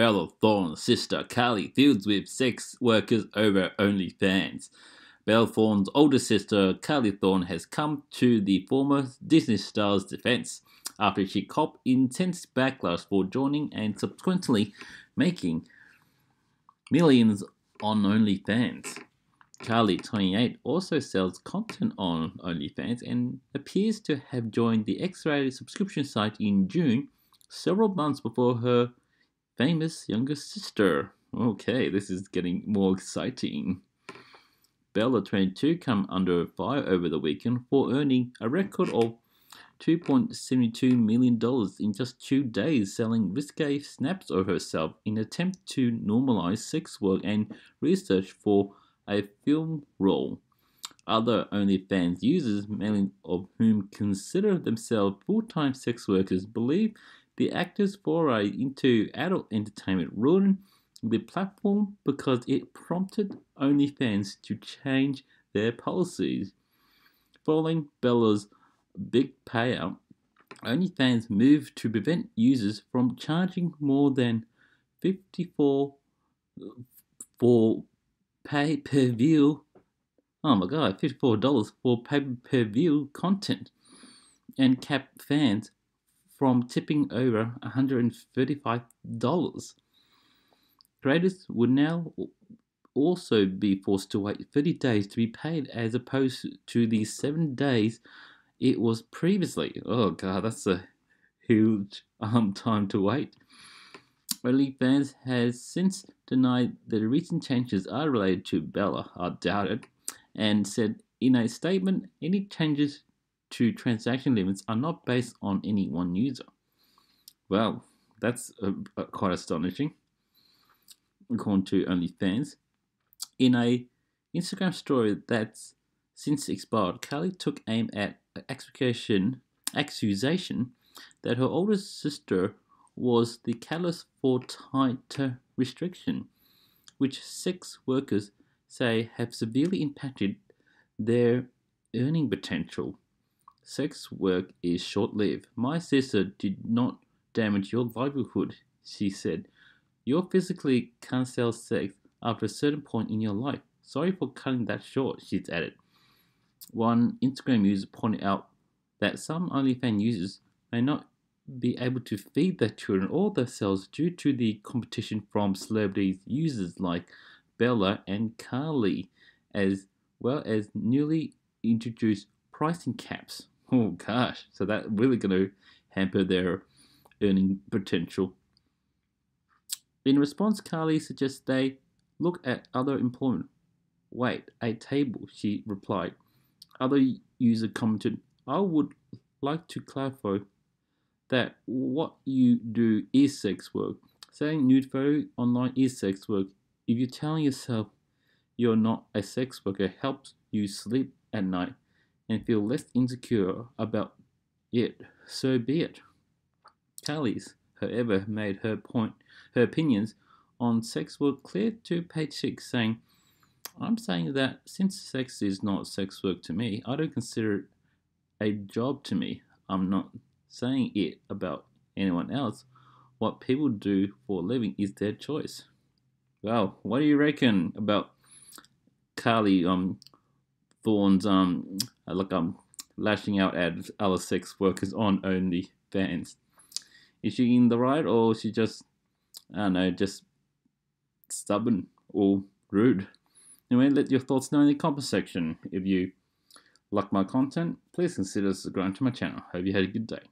Bella Thorne's sister Kaili feuds with sex workers over OnlyFans. Bella Thorne's older sister Kaili Thorne has come to the former Disney star's defense after she copped intense backlash for joining and subsequently making millions on OnlyFans. Kaili, 28, also sells content on OnlyFans and appears to have joined the X rated subscription site in June, several months before her famous younger sister. Okay, this is getting more exciting. Bella, 22, come under fire over the weekend for earning a record of $2.72 million in just two days selling risque snaps of herself in attempt to normalize sex work and research for a film role. Other OnlyFans users, many of whom consider themselves full-time sex workers, believe the actor's foray into adult entertainment ruined the platform because it prompted OnlyFans to change their policies. Following Bella's big payout, OnlyFans moved to prevent users from charging more than 54 for pay per view. Oh my god, $54 for pay per view content and cap fans from tipping over $135. Creators would now also be forced to wait 30 days to be paid as opposed to the 7 days it was previously. Oh god, that's a huge um, time to wait. OnlyFans has since denied that the recent changes are related to Bella, are doubted, and said in a statement any changes to transaction limits are not based on any one user. Well, that's quite astonishing, according to OnlyFans. In a Instagram story that's since expired, Kaili took aim at accusation, accusation that her older sister was the catalyst for tighter restriction, which sex workers say have severely impacted their earning potential. Sex work is short lived. My sister did not damage your livelihood, she said. You physically can't sell sex after a certain point in your life. Sorry for cutting that short, she's added. One Instagram user pointed out that some OnlyFans users may not be able to feed their children or themselves due to the competition from celebrities users like Bella and Kaili, as well as newly introduced pricing caps. Oh gosh, so that really going to hamper their earning potential. In response, Kaili suggests they look at other employment. Wait, a table, she replied. Other user commented, I would like to clarify that what you do is sex work. Saying nude photo online is sex work. If you're telling yourself you're not a sex worker helps you sleep at night and feel less insecure about it, so be it. Kaili's, however, made her point, her opinions on sex work clear to page six, saying, "I'm saying that since sex is not sex work to me, I don't consider it a job to me. I'm not saying it about anyone else. What people do for a living is their choice." Well, what do you reckon about Kaili um Thorne's um uh, like um lashing out at other sex workers on OnlyFans. Is she in the right or is she just I don't know, just stubborn or rude? Anyway, let your thoughts know in the comment section. If you like my content, please consider subscribing to my channel. Hope you had a good day.